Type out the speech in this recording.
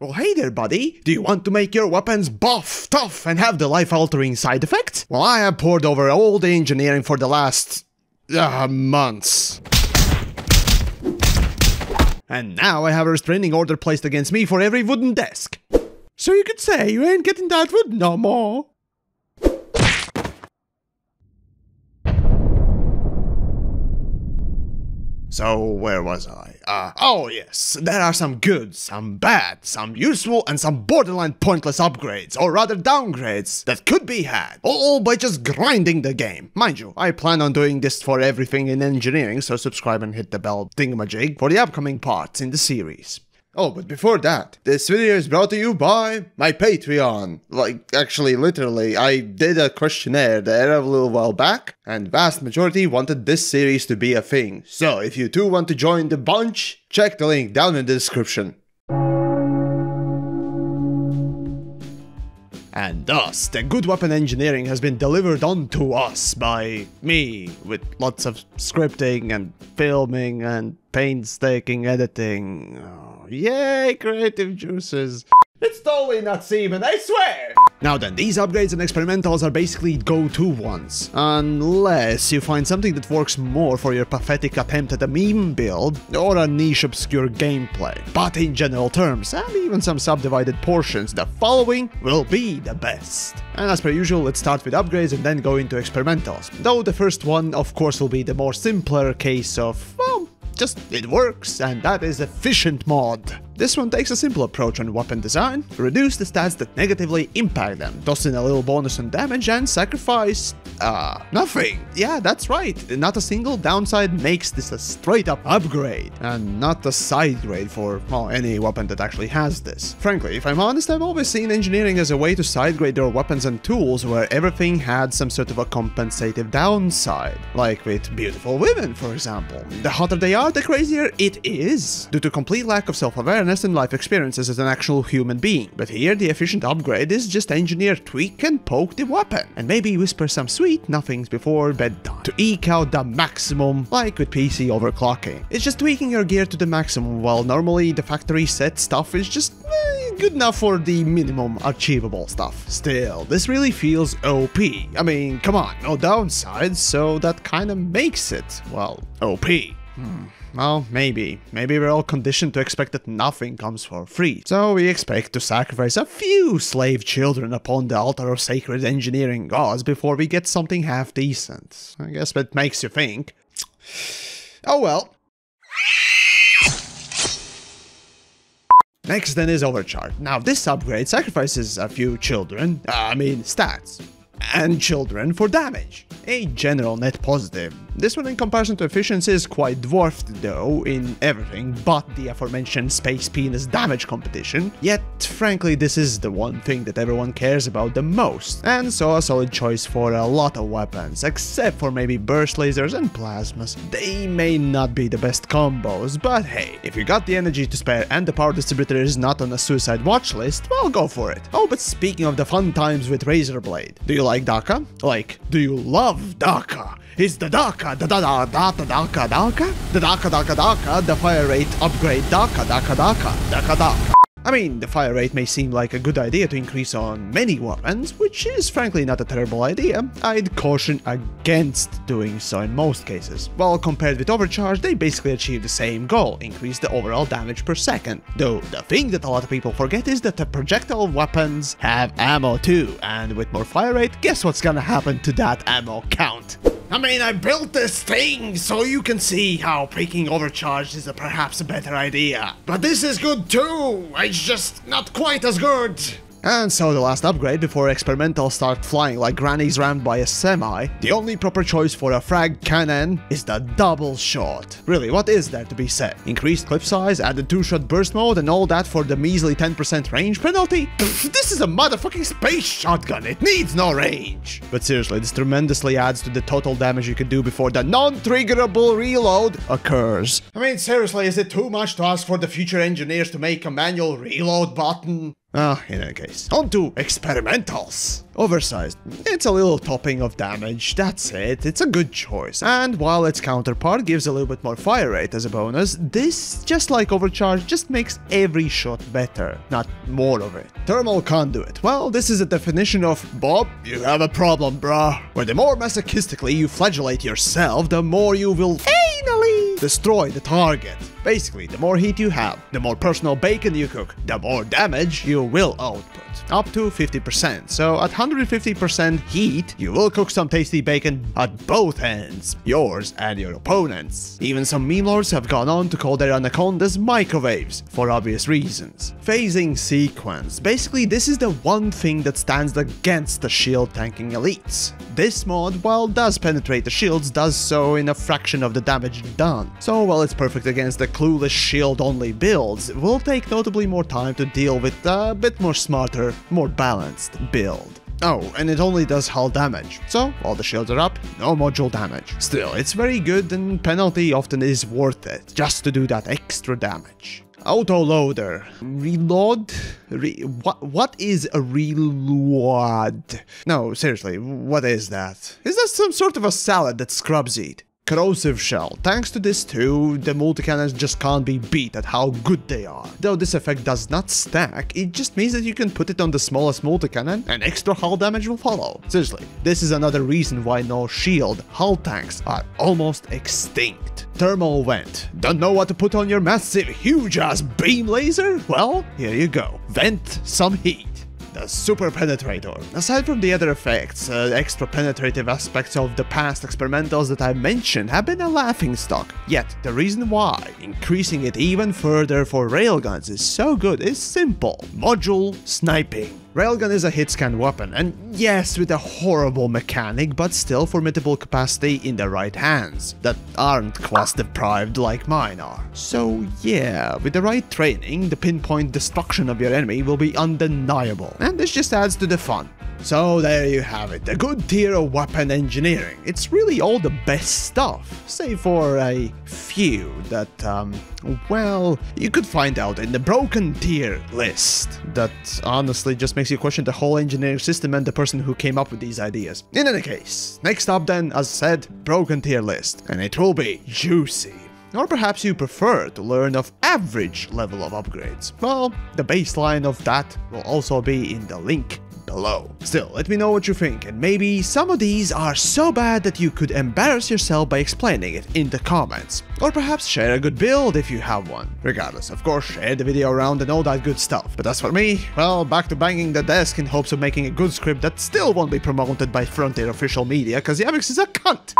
Well, hey there, buddy. Do you want to make your weapons buff, tough, and have the life-altering side effects? Well, I have poured over all the engineering for the last... Uh, months. And now I have a restraining order placed against me for every wooden desk. So you could say you ain't getting that wood no more. So, where was I? Uh, oh yes, there are some good, some bad, some useful, and some borderline pointless upgrades, or rather downgrades, that could be had, all by just grinding the game. Mind you, I plan on doing this for everything in engineering, so subscribe and hit the bell thingamajig for the upcoming parts in the series. Oh, but before that, this video is brought to you by my Patreon. Like, actually, literally, I did a questionnaire there a little while back, and vast majority wanted this series to be a thing. So, if you too want to join the bunch, check the link down in the description. And thus, the good weapon engineering has been delivered onto us by me, with lots of scripting and filming and painstaking editing. Yay, creative juices. It's totally not semen, I swear! Now then, these upgrades and experimentals are basically go-to ones. Unless you find something that works more for your pathetic attempt at a meme build, or a niche obscure gameplay. But in general terms, and even some subdivided portions, the following will be the best. And as per usual, let's start with upgrades and then go into experimentals. Though the first one, of course, will be the more simpler case of, well, just it works, and that is efficient mod. This one takes a simple approach on weapon design, reduce the stats that negatively impact them, toss in a little bonus on damage and sacrifice... Uh, nothing. Yeah, that's right. Not a single downside makes this a straight up upgrade, and not a side grade for, well, any weapon that actually has this. Frankly, if I'm honest, I've always seen engineering as a way to side grade their weapons and tools where everything had some sort of a compensative downside, like with beautiful women, for example. The hotter they are, the crazier it is, due to complete lack of self-awareness and life experiences as an actual human being. But here the efficient upgrade is just engineer tweak and poke the weapon, and maybe whisper some sweet nothings before bedtime to eke out the maximum, like with PC overclocking. It's just tweaking your gear to the maximum, while normally the factory set stuff is just eh, good enough for the minimum achievable stuff. Still, this really feels OP. I mean, come on, no downsides, so that kinda makes it, well, OP. Hmm. Well, maybe. Maybe we're all conditioned to expect that nothing comes for free. So we expect to sacrifice a few slave children upon the altar of sacred engineering gods before we get something half decent. I guess that makes you think. Oh well. Next then is Overcharge. Now this upgrade sacrifices a few children, uh, I mean stats, and children for damage. A general net positive. This one in comparison to efficiency is quite dwarfed though in everything but the aforementioned space penis damage competition, yet frankly this is the one thing that everyone cares about the most, and so a solid choice for a lot of weapons, except for maybe burst lasers and plasmas. They may not be the best combos, but hey, if you got the energy to spare and the power distributor is not on a suicide watch list, well go for it. Oh, but speaking of the fun times with Razorblade, do you like Daka? Like, do you love Daka? Is the Daka da da da da da Daka Daka? The Daka Daka Daka, the fire rate upgrade Daka Daka Daka Daka Daka. I mean, the fire rate may seem like a good idea to increase on many weapons, which is frankly not a terrible idea. I'd caution against doing so in most cases. While compared with Overcharge, they basically achieve the same goal, increase the overall damage per second. Though, the thing that a lot of people forget is that the projectile weapons have ammo too, and with more fire rate, guess what's gonna happen to that ammo count? I mean, I built this thing so you can see how picking overcharged is a perhaps a better idea. But this is good too, it's just not quite as good. And so the last upgrade before experimental start flying like grannies rammed by a semi, the only proper choice for a frag cannon is the double shot. Really, what is there to be said? Increased clip size, added two-shot burst mode, and all that for the measly 10% range penalty? This is a motherfucking space shotgun, it needs no range! But seriously, this tremendously adds to the total damage you can do before the non-triggerable reload occurs. I mean, seriously, is it too much to ask for the future engineers to make a manual reload button? Ah, in any case. On to experimentals. Oversized. It's a little topping of damage, that's it. It's a good choice. And while its counterpart gives a little bit more fire rate as a bonus, this, just like Overcharge, just makes every shot better, not more of it. Thermal Conduit. Well, this is a definition of Bob, you have a problem, bruh. Where the more masochistically you flagellate yourself, the more you will finally destroy the target. Basically, the more heat you have, the more personal bacon you cook, the more damage you will output. Up to 50%, so at 150% heat, you will cook some tasty bacon at both ends, yours and your opponent's. Even some meme lords have gone on to call their anacondas microwaves, for obvious reasons. Phasing sequence. Basically, this is the one thing that stands against the shield tanking elites. This mod, while does penetrate the shields, does so in a fraction of the damage done. So while it's perfect against the clueless shield-only builds, will take notably more time to deal with a bit more smarter, more balanced build. Oh, and it only does hull damage, so all the shields are up, no module damage. Still, it's very good and penalty often is worth it, just to do that extra damage. Autoloader. Reload? Re what, what is a reload? No, seriously, what is that? Is that some sort of a salad that scrubs eat? Corrosive Shell. Thanks to this too, the multi-cannons just can't be beat at how good they are. Though this effect does not stack, it just means that you can put it on the smallest multi-cannon and extra hull damage will follow. Seriously, this is another reason why no shield hull tanks are almost extinct. Thermal Vent. Don't know what to put on your massive huge ass beam laser? Well, here you go. Vent some heat the Super Penetrator. Aside from the other effects, uh, extra penetrative aspects of the past experimentals that I mentioned have been a laughing stock. Yet, the reason why increasing it even further for railguns is so good is simple. Module sniping. Railgun is a hit scan weapon, and yes, with a horrible mechanic, but still formidable capacity in the right hands, that aren't quest deprived like mine are. So yeah, with the right training, the pinpoint destruction of your enemy will be undeniable, and this just adds to the fun. So there you have it, the good tier of weapon engineering. It's really all the best stuff, save for a few that, um, well, you could find out in the broken tier list. That honestly just makes you question the whole engineering system and the person who came up with these ideas. In any case, next up then, as said, broken tier list, and it will be juicy. Or perhaps you prefer to learn of average level of upgrades. Well, the baseline of that will also be in the link below. Still, let me know what you think, and maybe some of these are so bad that you could embarrass yourself by explaining it in the comments. Or perhaps share a good build if you have one. Regardless, of course, share the video around and all that good stuff. But as for me, well, back to banging the desk in hopes of making a good script that still won't be promoted by Frontier official media, cause Yamiks is a cunt.